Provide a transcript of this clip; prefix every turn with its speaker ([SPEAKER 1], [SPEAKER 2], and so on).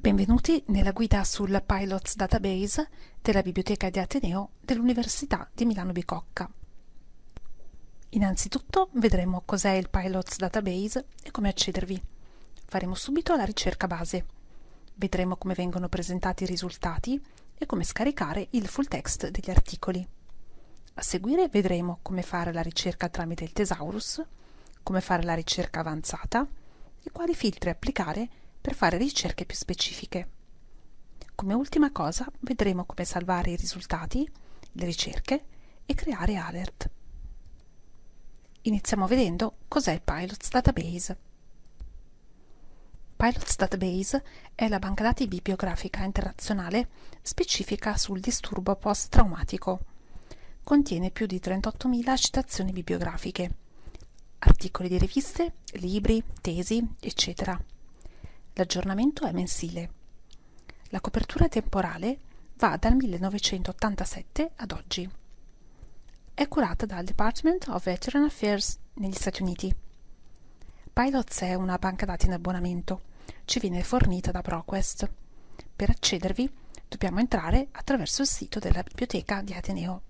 [SPEAKER 1] Benvenuti nella guida sul Pilots Database della Biblioteca di Ateneo dell'Università di Milano Bicocca. Innanzitutto vedremo cos'è il Pilots Database e come accedervi. Faremo subito la ricerca base. Vedremo come vengono presentati i risultati e come scaricare il full text degli articoli. A seguire vedremo come fare la ricerca tramite il Thesaurus, come fare la ricerca avanzata e quali filtri applicare per fare ricerche più specifiche. Come ultima cosa vedremo come salvare i risultati, le ricerche e creare alert. Iniziamo vedendo cos'è il Pilots Database. Pilots Database è la banca dati bibliografica internazionale specifica sul disturbo post-traumatico. Contiene più di 38.000 citazioni bibliografiche, articoli di riviste, libri, tesi, eccetera L'aggiornamento è mensile. La copertura temporale va dal 1987 ad oggi. È curata dal Department of Veteran Affairs negli Stati Uniti. Pilots è una banca dati in abbonamento. Ci viene fornita da ProQuest. Per accedervi dobbiamo entrare attraverso il sito della biblioteca di Ateneo.